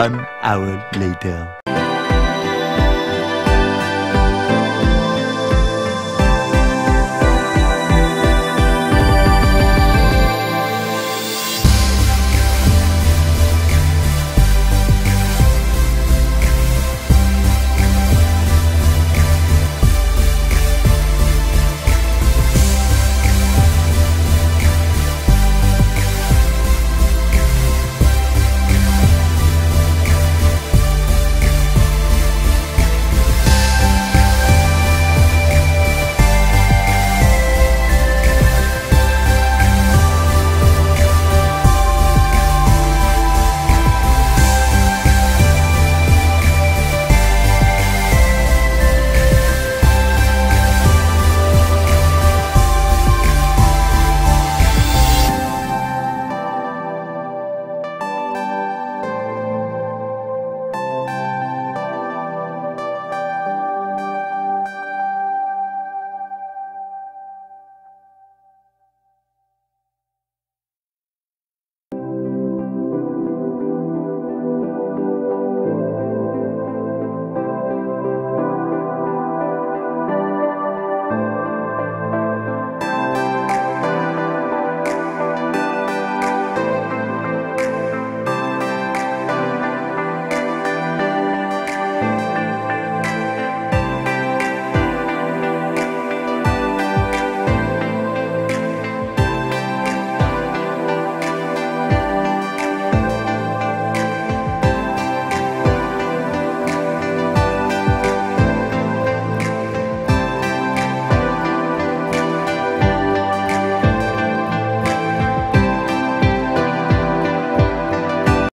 One hour later.